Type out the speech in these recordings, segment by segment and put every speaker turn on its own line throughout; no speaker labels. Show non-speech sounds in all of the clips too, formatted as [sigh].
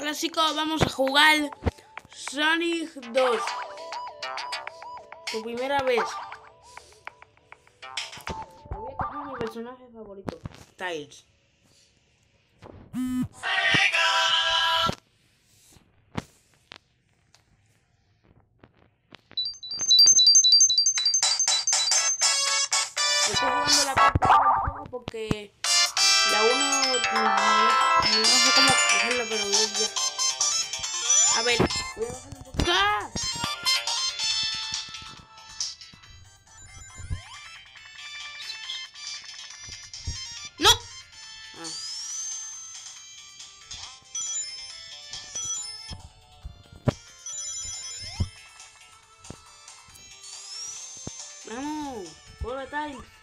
Hola chicos, vamos a jugar Sonic 2 Por primera vez. Voy a coger mi personaje favorito Tails. Estoy jugando la parte porque la 1 no, sé. A ver, voy a bajarle un. ¡No! Ah. Vamos, time.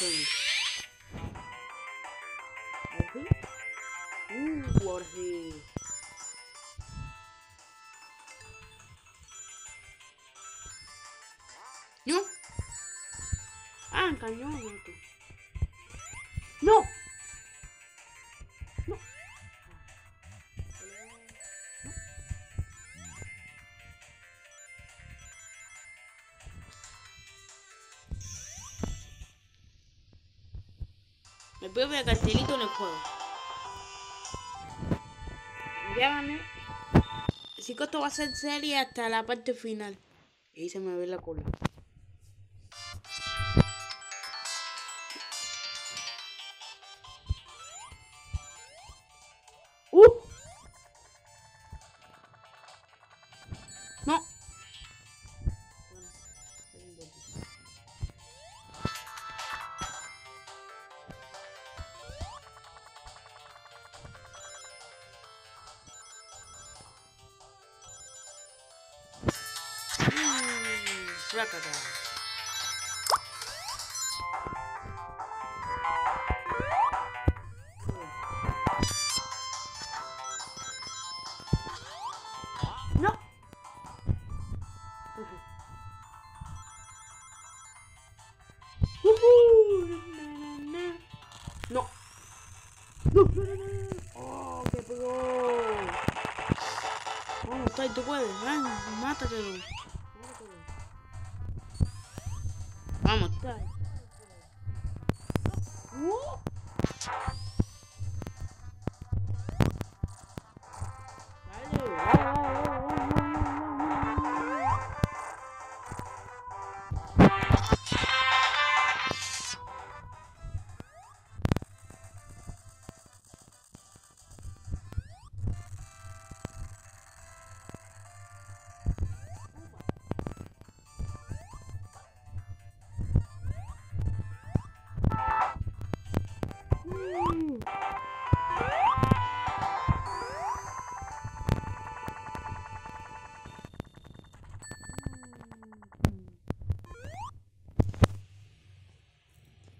Ver, eres como soy. ¿Así? Uh, Jorge. ¿No? Ah, cañón, otro. Me puedo ver cartelito en el juego. Llámame. Si que esto va a ser serie hasta la parte final. Y se me ve la cola. No. Oh, pegó. Vamos, Tai, tú puedes. Ven. Mátatelo. Vamos, Tai. Uh.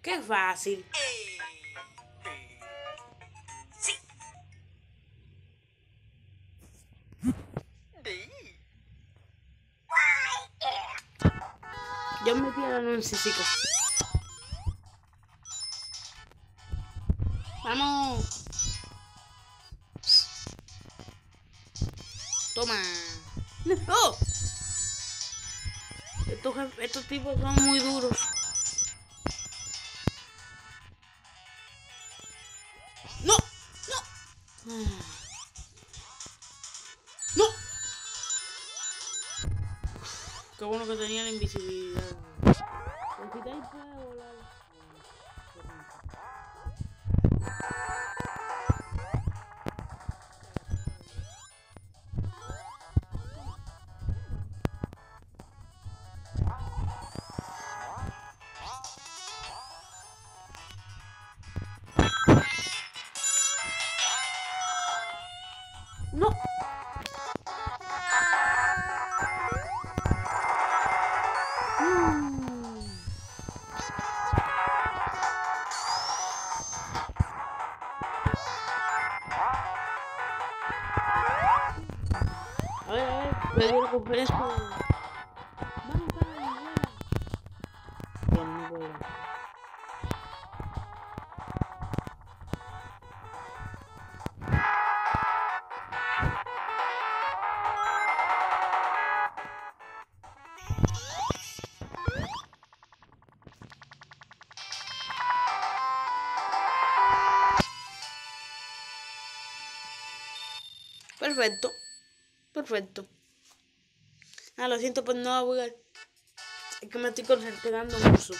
Qué fácil. Yo me pierdo en un cicico. Vamos. Toma. [laughs] ¡Oh! Estos, estos tipos son muy duros. ¡No! Qué bueno que tenía la invisibilidad. Con quitar puede volar. Perfecto. Perfecto. Ah, lo siento, pues no voy a... Es que me estoy concentrando mucho.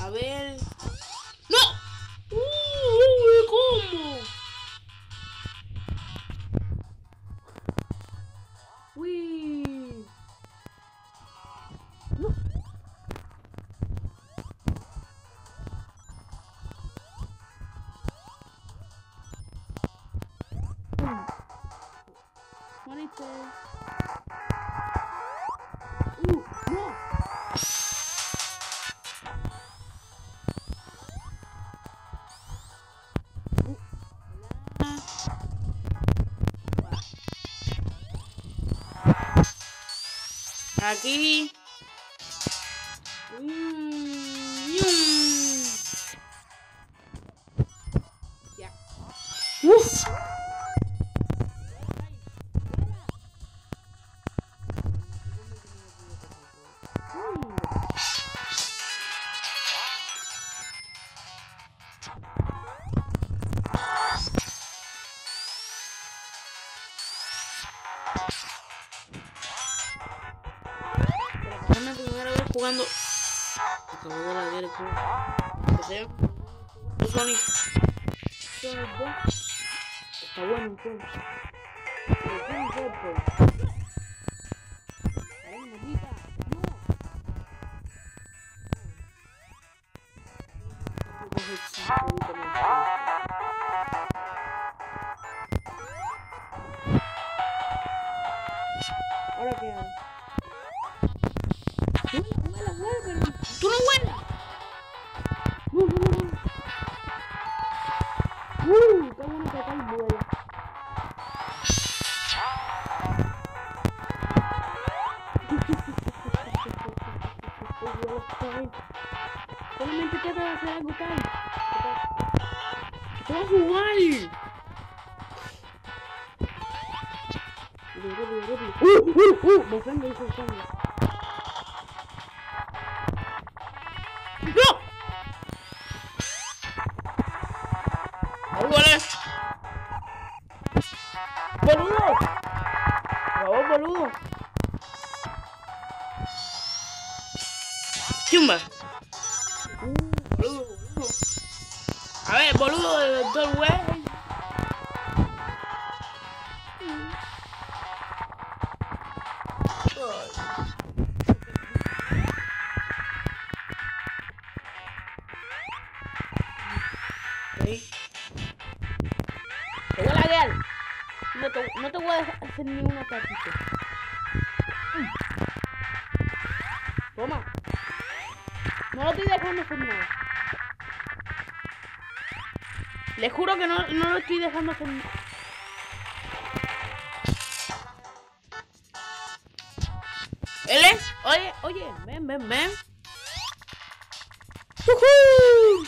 A ver... Aquí. Jugando. De la. Sonic 2. Está bueno entonces. Pero ¿quién es esto? Ay, maldita. No. Jugar! Rápido, rápido, rápido. ¡Uh, uh, uh! Me ofende ese sangre. ¡No! ¡Ahí boludo del doctor güey. Ok. Te voy a laguear. No te, no te voy a hacer ni un ataquito. Toma. No lo estoy dejando hacer nada. Le juro que no, no lo estoy dejando nada. ¿Ele? Oye, oye, ven, ven, ven. ¡Jujú!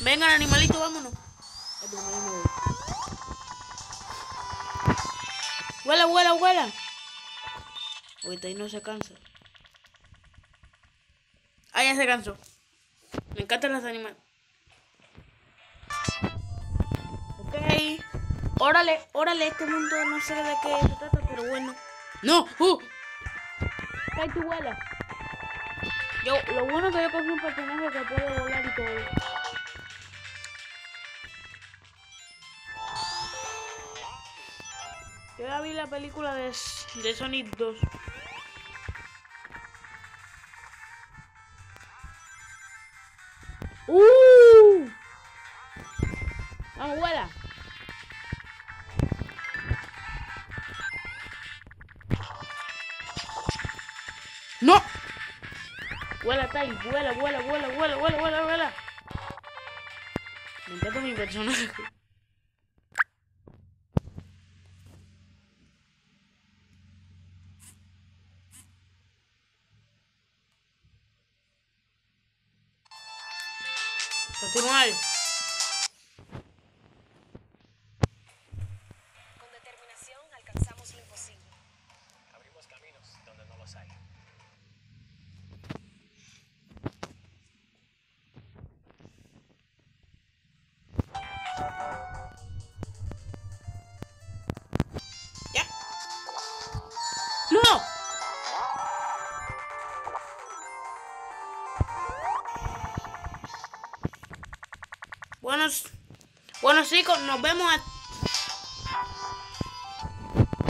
Vengan, animalito, vámonos. Vuela, vuela, vuela. Ahorita ahí no se cansa. Ah, ya se cansó. Me encantan los animales. Ok. Órale, órale, este mundo no sé de qué se trata, pero bueno. ¡No! ¡Uh! Cae tu vuela. Yo, lo bueno que yo cogí un personaje que puede volar y todo. Yo ya vi la película de, de Sonic 2. ¡No! Vuela, Tai, vuela, vuela, vuela, vuela, vuela, vuela, vuela. Me encanta mi personaje. Continuar. Chicos, nos vemos.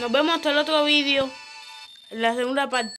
Nos vemos hasta el otro vídeo. En la segunda parte.